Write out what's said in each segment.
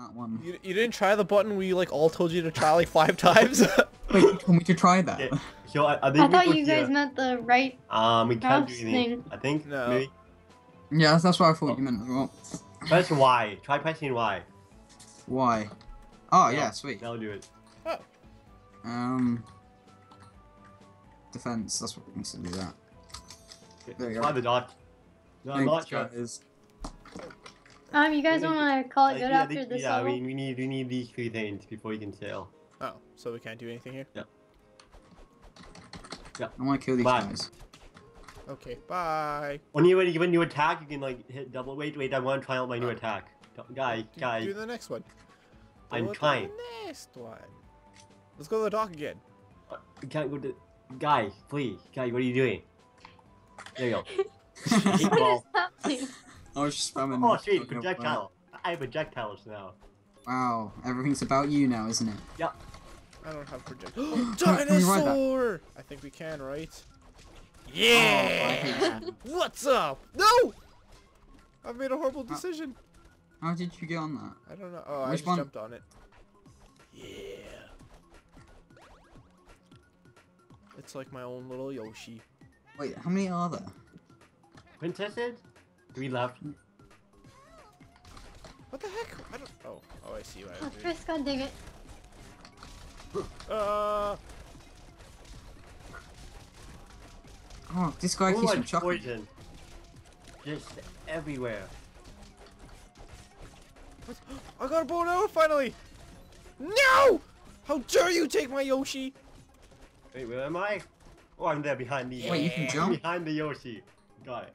that one. You, you didn't try the button we like all told you to try like five times? Wait, you told me to try that. Okay, so I, I think I thought you guys here. meant the right. Um, we can't do mouse anything. thing. I think No. maybe Yeah, that's, that's what I thought you meant as well. press Y. Try pressing Y. Why? Oh, No, yeah, sweet. That'll do it. Um, defense. That's what needs to do that. There you Try go. the dot. No, I'm not Thanks, sure. guys. Um, you guys want to call it I good think- I after think- this yeah, level? we, we need we need these three things before we can sail. oh, so we can't do anything here? Yeah. Yeah. I want to kill these Bye. guys. Okay, bye. When you when you, when you attack, you can like hit double. Wait, wait. I want to try out my new Oh. attack. Guy, Do, guy. do the next one. I'm trying. The next one. Let's go to the dock again. Uh, can't go to. Guy, please. Guy, what are you doing? There you go. what is Well, happening? I was just spamming. oh, the sweet. fucking Projectile. I have projectiles now. Wow, everything's about you now, isn't it? Yeah. I don't have project. Can we- can we ride that? Dinosaur! I think we can, right? Oh, Yeah! hate that. What's up? No! I've made a horrible decision. How did you get on that? I don't know. Oh, I just one? jumped on it. Yeah. It's like my own little Yoshi. Wait, how many are there? Princesses? Three left. What the heck? I don't. Oh, oh, I see what I Oh, was doing. Chris, god dang it. Uh, Oh, this guy so keeps on much chucking. poison. Just everywhere. what? I got a bow and arrow finally. No! How dare you take my Yoshi? Wait, where am I? Oh, I'm there behind the. Wait, you can jump? Behind the Yoshi. Got it.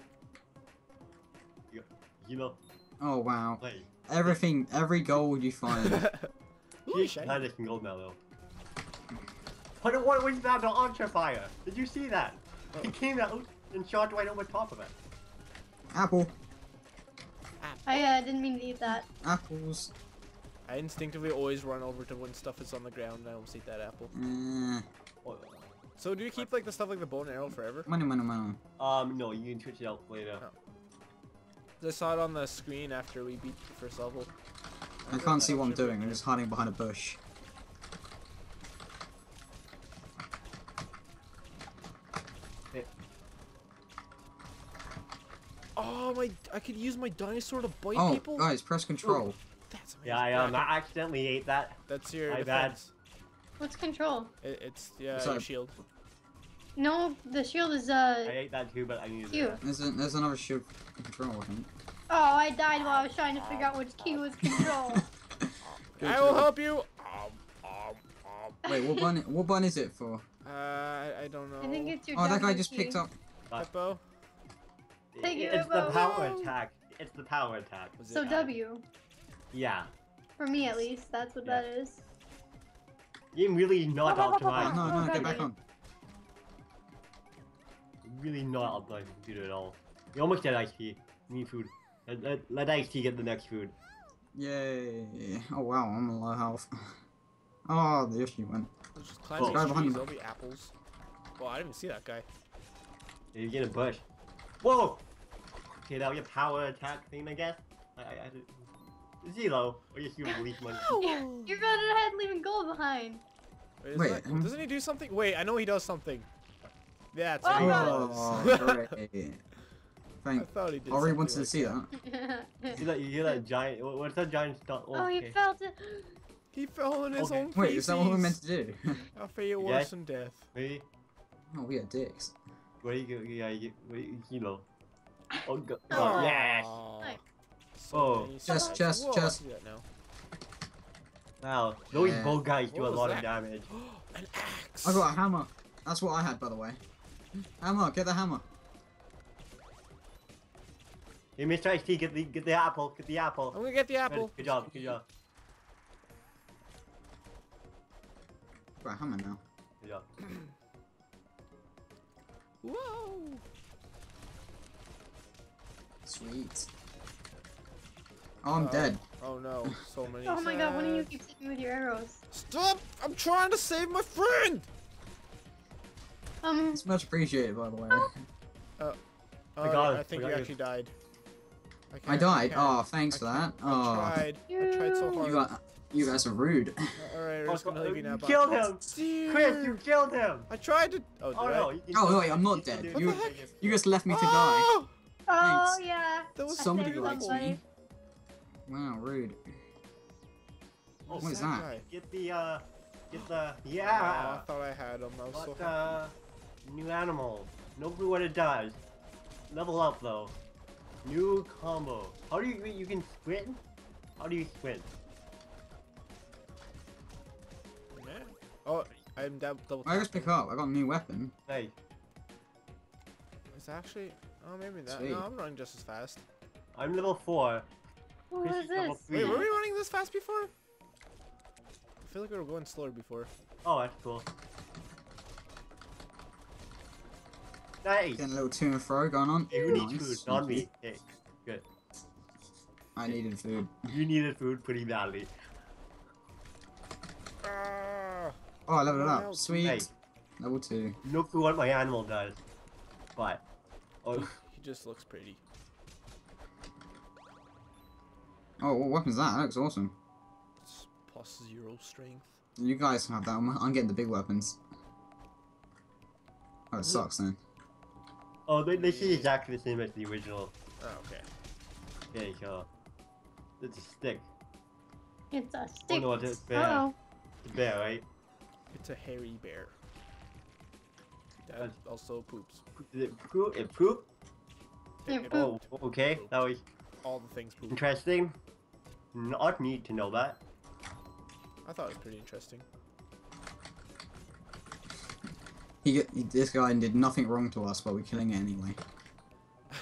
You, you know, Oh wow. play. Everything, every gold you find. Ooh, She's shiny. behind us in gold now, though. What, what was that? The archer fire? Did you see that? He came out and shot right over top of it. Apple, I uh, didn't mean to eat that. apples. I instinctively always run over to when stuff is on the ground and I almost eat that apple. Oh, So do you keep like the stuff like the bow and arrow forever? money, money, money. Um, no, you can switch it out later. I saw it on the screen after we beat the first level. I can't see what I'm doing. I'm just hiding behind a bush. Oh my! I could use my dinosaur to bite Oh, people. guys, press control. That's amazing. Yeah, I um, I accidentally ate that. That's your My bad. What's control? It, it's yeah, Sorry. your shield. No, the shield is uh. I ate that too, but I needed Q. it. There's a, there's another shield control. I think. Oh, I died while I was trying to figure out which key was control. I will help you. Um, um, um. Wait, what button? What button is it for? Uh, I, I don't know. I think it's your. Oh, that guy just key. picked up. Hippo. Thank you, It's the power attack. It's the power attack. Was So it- W, Yeah. for me at least, that's what Yeah. that is. You really not Oh, Oh, optimized. no, no, get back on. Really not optimized computer at all. You almost get ice tea. Need food. Let, let, let ice tea get the next food. Yay! Oh wow, I'm a low health. Oh, the issue went. Let's just climb Oh. these Guy behind trees. There'll be apples. Well, I didn't even see that guy. You get a bush. Whoa! Okay, now your power attack thing, I guess. I, I, I Zero. Or just you release money. You're running ahead, leaving gold behind. Wait, Wait, that- um, doesn't he do something? Wait, I know he does something. Yeah, that's Oh, what he. Oh, does. great. I thought he did. Ori something wanted to see that. that. You see that? You hear that giant? what- What's that giant stuff? oh, he okay. felt it. He fell in his Okay. own Wait, is that what we're meant to do? A fate Yeah. worse than death. Maybe. oh, we are dicks. Where you go? Yeah, you, where you, you know. Oh, go, Oh. oh yes! So Oh. many Chest, stars. chest, chest. see that now. Wow, those Yeah. bow guys do What a lot that? of damage. An axe. I got a hammer. That's what I had, by the way. Hmm. Hammer, get the hammer. Hey, Mr. Ice Tea, get the get the apple, get the apple. I'm gonna get the apple. good job, good job, Got a hammer now. good job. Whoa. Sweet. Oh, I'm Uh-oh. dead. Oh no, so many. Oh my god, one of you sads. keeps hitting me with your arrows. Stop! I'm trying to save my friend. Um, It's much appreciated, by the way. Oh, I got uh, it, I think I got you. actually died. I can't- died. can't. Oh, thanks I for that. can't. I Oh, tried. I tried so hard. you got, you guys are rude. Alright, we're Oh, just gonna leave you now. you killed him! Dear. Chris, you killed him! I tried to. Oh, did Oh I? no. you- you- Oh, wait, I'm not dead. you- What You- the heck? You just left me to die. Oh! Oh Thanks. yeah. That was Somebody likes somebody. me. Wow, rude. Oh, What is that? guy? Get the, uh, get the, Oh, yeah! I thought I had him. I was so What, happy. uh, new animal. No clue what it does. Level up, though. New combo. How do you, wait, you can sprint? How do you sprint? Yeah. Oh, I'm dou- double. I just tapping. pick up. I got a new weapon. Hey, It's actually. Oh, maybe that. Sweet. No, I'm running just as fast. I'm level 4. What Chris is is this? three. Wait, were we running this fast before? I feel like we were going slower before. Oh, that's cool. Nice! Getting a little to and fro going on. Hey, who needs Nice. food? Not me. Hey, good. I needed food. You needed food pretty badly. Ah! Oh, I leveled Wow. up. Sweet. Hey, Level two. no clue what my animal does. But, oh, He just looks pretty. Oh, what weapon's that? That looks awesome. It's plus zero strength. You guys have that. I'm, I'm getting the big weapons. Oh, it sucks then. Oh, they, they see exactly the same as the original. Oh, okay. Okay, so it's a stick. It's a stick. Oh stick. no, it's a bear. Uh oh. It's a bear, right? It's a hairy bear. That Uh, also poops. Did it poop? It poop? It It- Oh, okay. That was All the things poop. interesting. Not need to know that. I thought it was pretty interesting. He, he, this guy did nothing wrong to us, but we're killing it anyway.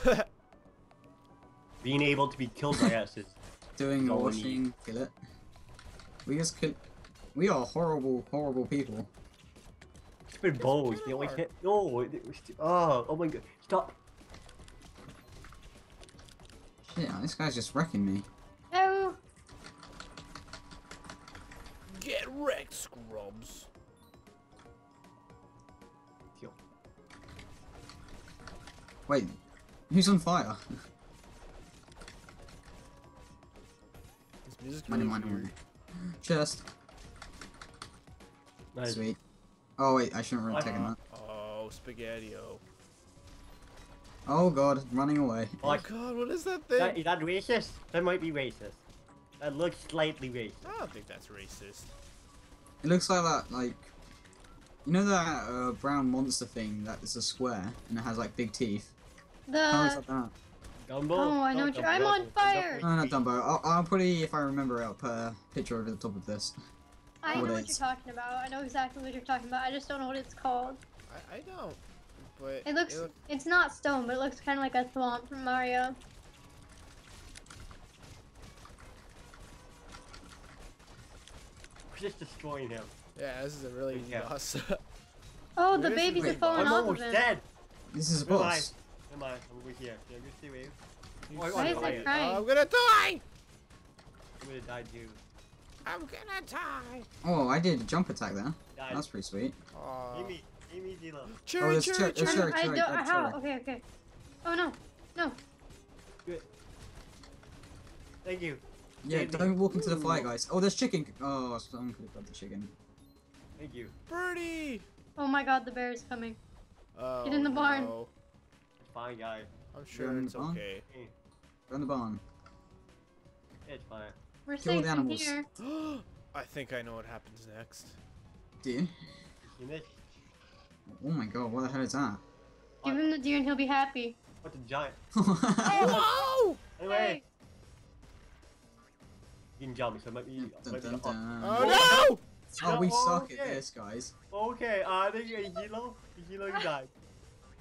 Being able to be killed by us is Doing the washing, kill it. We just kill. We are horrible, horrible people. stupid bows. kinda They always hit. No, it was stu- oh, oh my god! Stop! Shit, this guy's just wrecking me. Oh. Get wrecked, scrubs. Kill. Wait, who's on fire? This music's Money, money, money. Chest. Nice. Sweet. Oh wait, I shouldn't really What? take uh-huh. that. Oh, spaghetti-o. Oh god, running away. Oh Like, god, what is that is thing? that, is that racist? That might be racist. That looks slightly racist. I don't think that's racist. It looks like that, like, you know that uh, brown monster thing that is a square and it has like big teeth. Kind of looks The. like that. Dumbo? Oh, I know what you- Dumbo, I'm on fire. No, not Dumbo. I'll, I'll probably, if I remember it, I'll put a picture over the top of this. I know what you're talking about. I know exactly what you're talking about. I just don't know what it's called. I, I don't. But It looks. look- It's not stone, but it looks kind of like a thwomp from Mario. We're just destroying him. Yeah, this is a really easy Yeah. boss. Oh, the Where is babies the are baby? falling I'm off of almost him. dead. This is a Never boss. Never mind. I'm over here. Yeah, just stay away. You Why- see why is it? it it? crying? Oh, I'm gonna die! I'm gonna die too. I'm gonna die! Oh, I did a jump attack there. Die. That's pretty sweet. Aw. Amy, Amy Zila. Cherry, oh, there's cherry, cher- there's cherry! cherry. I sorry, don't. sorry, How? Okay, okay. Oh no, no. Good. Thank you. Yeah, Save me. don't walk into the fire, guys. Oh, there's chicken. Oh, someone could have got the chicken. Thank you. Birdie! Oh my God, the bear is coming. Oh, in the barn. no. It's fine, guy. I'm sure in the it's okay. Go in the barn. It's fine. We're Kill the safe in animals. here. I think I know what happens next. Do you? You see this? Oh my god, what the hell is that? Give him the deer and he'll be happy. What's a giant? Whoa! Anyway, you can jump, so it might be. Dun, Might be dun, up. dun. Oh no! Oh, we Oh, suck at this, guys. Okay, uh, there you go, Hilo. Hilo, you died.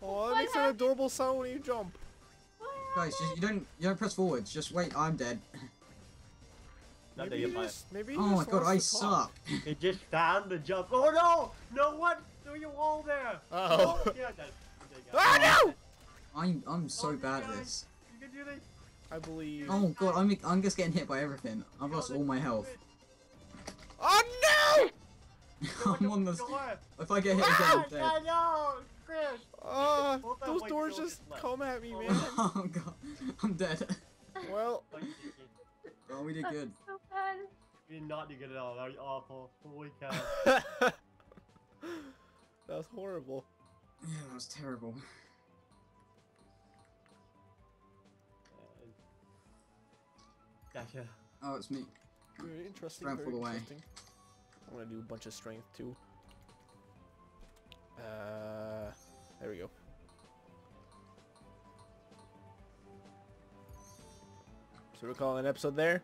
Oh, that What makes an adorable sound when you jump. Guys, just, you don't you don't press forwards. Just wait. I'm dead. Not Maybe you're he fine. just, maybe he Oh my god, I wants to talk. suck. It just found the jump. Oh no! No, what? No, you all there. Oh. No, yeah, that's, okay, Ah, no! I'm I'm so Oh, bad at this. You can do this. I believe. Oh god, I'm I'm just getting hit by everything. I've lost all my health. Oh no! I'm on the. door. If I get hit again, I'm dead. I know, Chris. Uh, those doors just just come at me, man. Oh god, I'm dead. Well, What are you thinking? Oh, we did That's good. so bad. You did not do good at all. That was awful. Holy cow. that was horrible. Yeah, that was terrible. Gotcha. Oh, it's me. Very interesting. Strength very all the way. interesting. I'm gonna do a bunch of strength too. Uh, there we go. So we're calling an episode there.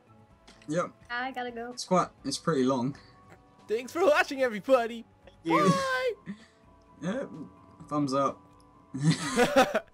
Yep. I gotta go. It's quite. It's pretty long. Thanks for watching, everybody. You. Bye. Yeah. Thumbs up. Bye.